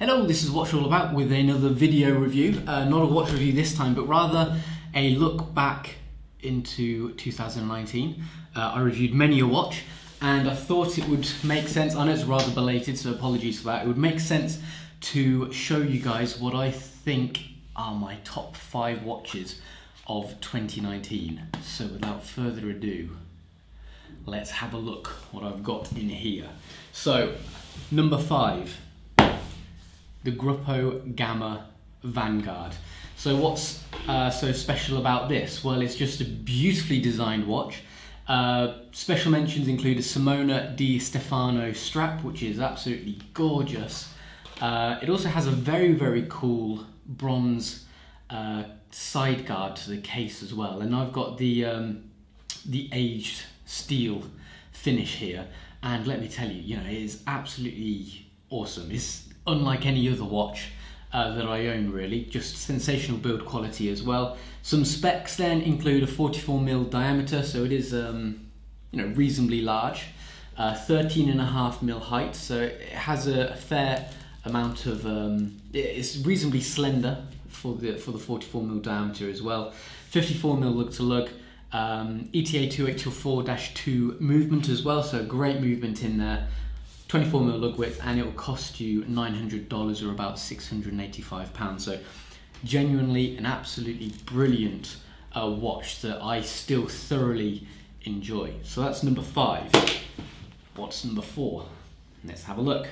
Hello, this is Watch All About with another video review. Uh, not a watch review this time, but rather a look back into 2019. Uh, I reviewed many a watch, and I thought it would make sense. I know it's rather belated, so apologies for that. It would make sense to show you guys what I think are my top five watches of 2019. So without further ado, let's have a look what I've got in here. So, number five the Gruppo Gamma Vanguard. So what's uh, so special about this? Well, it's just a beautifully designed watch. Uh, special mentions include a Simona Di Stefano strap, which is absolutely gorgeous. Uh, it also has a very, very cool bronze uh, side guard to the case as well. And I've got the, um, the aged steel finish here. And let me tell you, you know, it is absolutely awesome. It's unlike any other watch uh, that I own really, just sensational build quality as well. Some specs then include a 44mm diameter, so it is um, you know reasonably large, uh, 13.5mm height, so it has a fair amount of, um, it's reasonably slender for the for the 44mm diameter as well. 54mm lug to lug, um, ETA 2824-2 movement as well, so great movement in there. 24 mil lug width and it will cost you $900 or about 685 pounds. So genuinely an absolutely brilliant uh, watch that I still thoroughly enjoy. So that's number five. What's number four? Let's have a look.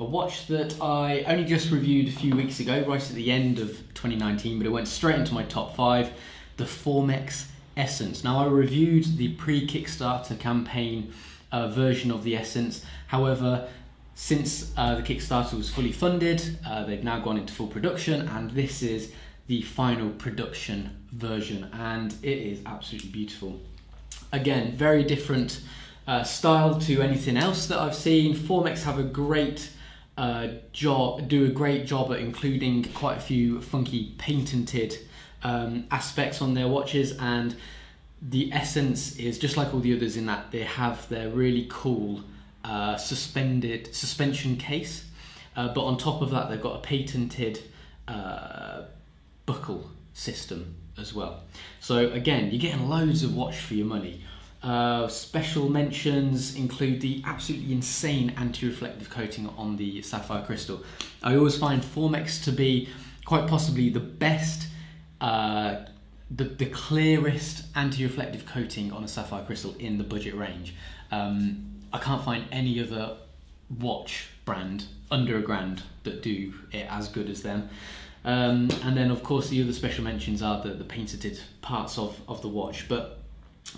A watch that I only just reviewed a few weeks ago right at the end of 2019 but it went straight into my top five the Formex Essence. Now I reviewed the pre-Kickstarter campaign uh, version of the Essence. However, since uh, the Kickstarter was fully funded, uh, they've now gone into full production, and this is the final production version, and it is absolutely beautiful. Again, very different uh, style to anything else that I've seen. Formex have a great uh, job, do a great job at including quite a few funky patented um, aspects on their watches, and the essence is just like all the others in that they have their really cool uh, suspended suspension case, uh, but on top of that they've got a patented uh, buckle system as well. So again, you're getting loads of watch for your money. Uh, special mentions include the absolutely insane anti-reflective coating on the sapphire crystal. I always find Formex to be quite possibly the best uh, the, the clearest anti-reflective coating on a sapphire crystal in the budget range. Um, I can't find any other watch brand under a grand that do it as good as them. Um, and then of course the other special mentions are the, the painted parts of, of the watch. But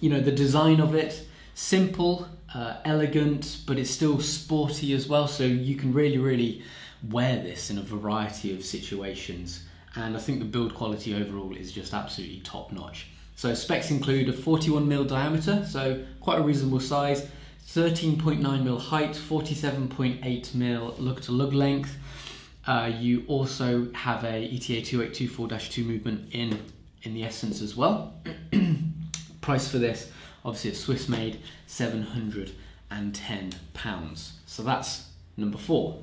you know the design of it, simple, uh, elegant, but it's still sporty as well. So you can really, really wear this in a variety of situations and I think the build quality overall is just absolutely top notch. So specs include a 41mm diameter, so quite a reasonable size, 13.9mm height, 47.8mm lug to lug length. Uh, you also have a ETA 2824-2 movement in, in the Essence as well. Price for this, obviously it's Swiss made, 710 pounds. So that's number four.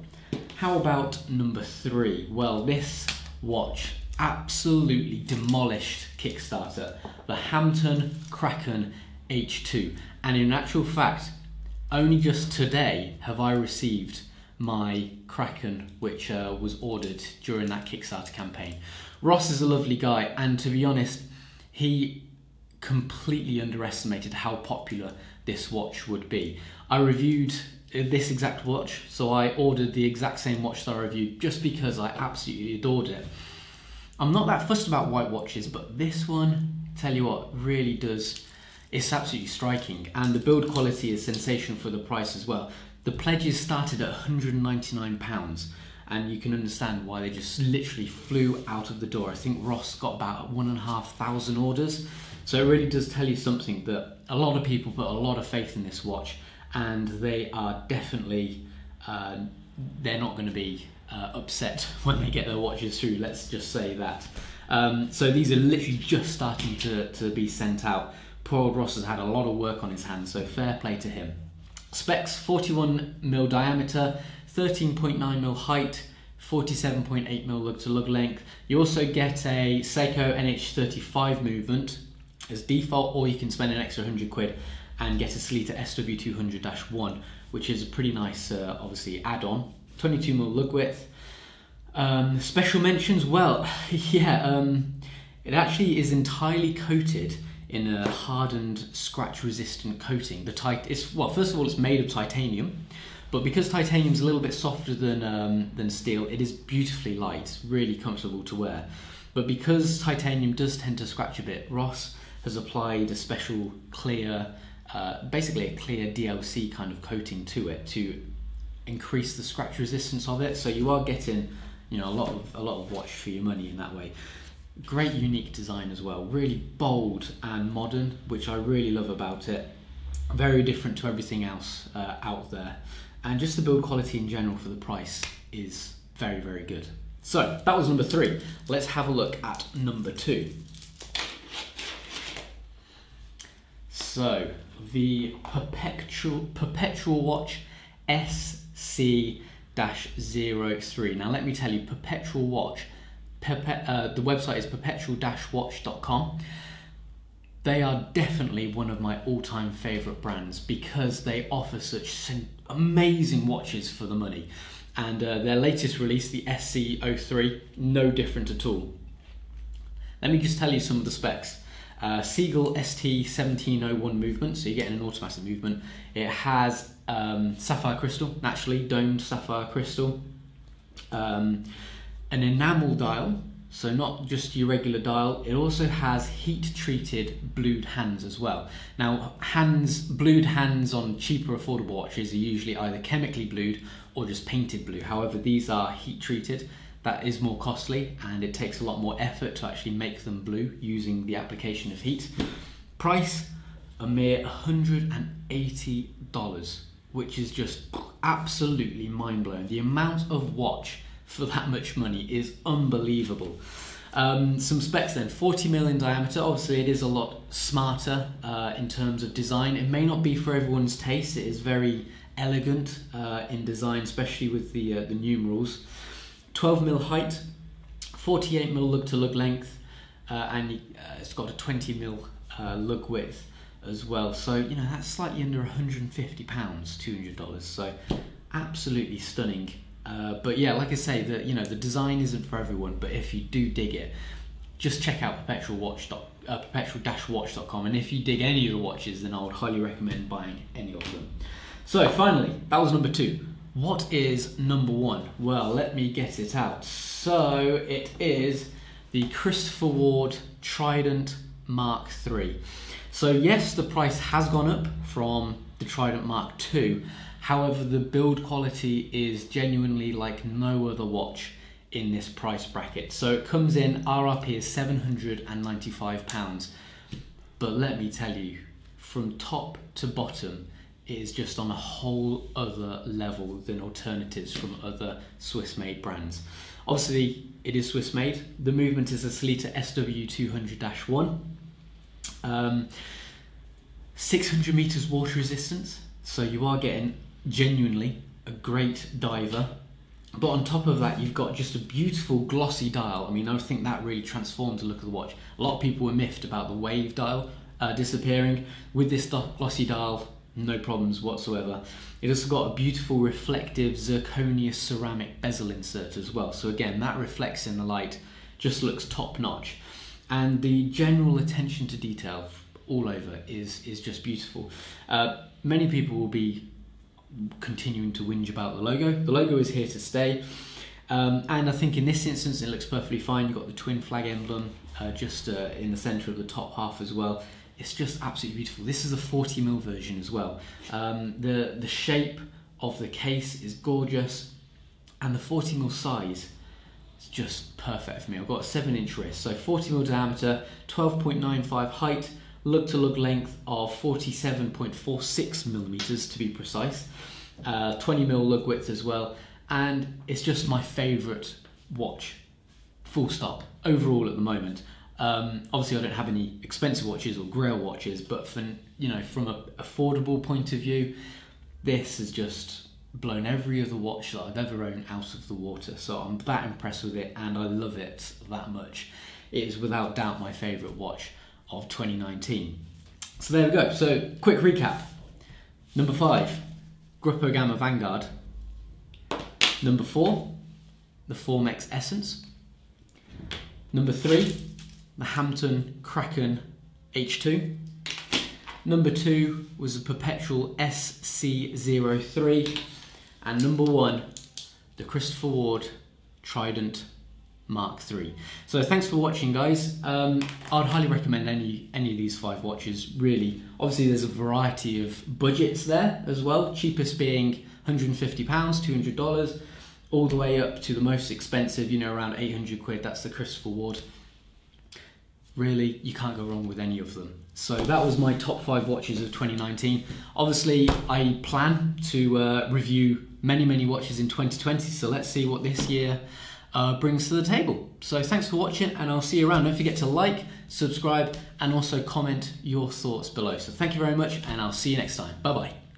How about number three? Well, this watch absolutely demolished Kickstarter, the Hampton Kraken H2. And in actual fact, only just today have I received my Kraken, which uh, was ordered during that Kickstarter campaign. Ross is a lovely guy, and to be honest, he completely underestimated how popular this watch would be. I reviewed Uh, this exact watch. So I ordered the exact same watch that I reviewed just because I absolutely adored it. I'm not that fussed about white watches, but this one, tell you what, really does. It's absolutely striking, and the build quality is sensational for the price as well. The pledges started at 199 pounds, and you can understand why they just literally flew out of the door. I think Ross got about one and a half thousand orders, so it really does tell you something that a lot of people put a lot of faith in this watch and they are definitely uh, they're not going to be uh, upset when they get their watches through. Let's just say that. Um, so these are literally just starting to, to be sent out. Poor old Ross has had a lot of work on his hands, so fair play to him. Specs 41 mil diameter, 13.9mm height, 47.8mm lug to lug length. You also get a Seiko NH35 movement as default, or you can spend an extra 100 quid and get a Sellita SW200-1, which is a pretty nice, uh, obviously, add-on. 22mm lug width. Um, special mentions, well, yeah, um, it actually is entirely coated in a hardened, scratch-resistant coating. The tit- it's well, first of all, it's made of titanium, but because titanium is a little bit softer than um, than steel, it is beautifully light, really comfortable to wear. But because titanium does tend to scratch a bit, Ross has applied a special clear, uh, basically a clear DLC kind of coating to it to increase the scratch resistance of it. So you are getting, you know, a lot of a lot of watch for your money in that way. Great unique design as well, really bold and modern, which I really love about it. Very different to everything else uh, out there, and just the build quality in general for the price is very very good. So that was number three. Let's have a look at number two. So the perpetual perpetual watch SC 03. Now let me tell you, perpetual watch. Perpe- uh, the website is perpetual-watch.com. They are definitely one of my all-time favorite brands because they offer such amazing watches for the money. And uh, their latest release, the SC03, no different at all. Let me just tell you some of the specs. Uh, Seagull ST1701 movement, so you're getting an automatic movement. It has um, sapphire crystal, naturally domed sapphire crystal. Um, an enamel dial, so not just your regular dial. It also has heat treated blued hands as well. Now, hands, blued hands on cheaper affordable watches are usually either chemically blued or just painted blue. However, these are heat treated that is more costly and it takes a lot more effort to actually make them blue using the application of heat. Price a mere $180, which is just absolutely mind blowing. The amount of watch for that much money is unbelievable. Um, some specs then 40 mil in diameter. Obviously, it is a lot smarter uh, in terms of design. It may not be for everyone's taste, it is very elegant uh, in design, especially with the, uh, the numerals. 12 mil height, 48 mil lug to lug length, uh, and uh, it's got a 20 mil uh, lug width as well. So you know that's slightly under 150 pounds, 200 dollars. So absolutely stunning. Uh, but yeah, like I say, the you know the design isn't for everyone. But if you do dig it, just check out perpetual watch uh, perpetual-watch.com and if you dig any of the watches then I would highly recommend buying any of them. So finally, that was number two. What is number one? Well, let me get it out. So it is the Christopher Ward Trident Mark III. So yes, the price has gone up from the Trident Mark II. However, the build quality is genuinely like no other watch in this price bracket. So it comes in RRP is £795. But let me tell you, from top to bottom, is just on a whole other level than alternatives from other Swiss made brands. Obviously, it is Swiss made. The movement is a Sellita SW200 1. Um, 600 meters water resistance, so you are getting genuinely a great diver. But on top of that, you've got just a beautiful glossy dial. I mean, I think that really transformed the look of the watch. A lot of people were miffed about the wave dial uh, disappearing. With this glossy dial, no problems whatsoever. It has got a beautiful reflective zirconia ceramic bezel insert as well. So again, that reflects in the light, just looks top notch. And the general attention to detail all over is, is just beautiful. Uh, many people will be continuing to whinge about the logo. The logo is here to stay. Um, and I think in this instance it looks perfectly fine. You've got the twin flag emblem uh, just uh, in the centre of the top half as well it's just absolutely beautiful. This is a 40 mil version as well. Um, the the shape of the case is gorgeous, and the 40 mil size is just perfect for me. I've got a seven inch wrist, so 40 mil diameter, 12.95 height, lug to lug length of 47.46 millimeters to be precise, uh, 20 mil lug width as well, and it's just my favorite watch. Full stop. Overall, at the moment. Um, obviously, I don't have any expensive watches or Grail watches, but from you know from an affordable point of view, this has just blown every other watch that I've ever owned out of the water. So I'm that impressed with it and I love it that much. It is without doubt my favourite watch of 2019. So there we go. So quick recap. Number five, Gruppo Gamma Vanguard. Number four, the Formex Essence. Number three, the Hampton Kraken H2. Number two was the Perpetual SC03. And number one, the Christopher Ward Trident Mark III. So thanks for watching, guys. Um, I'd highly recommend any any of these five watches. Really, obviously, there's a variety of budgets there as well. Cheapest being 150 pounds, 200 dollars, all the way up to the most expensive, you know, around 800 quid. That's the Christopher Ward. Really, you can't go wrong with any of them. So that was my top five watches of 2019. Obviously, I plan to uh, review many, many watches in 2020. So let's see what this year uh, brings to the table. So thanks for watching and I'll see you around. Don't forget to like, subscribe and also comment your thoughts below. So thank you very much and I'll see you next time. Bye bye.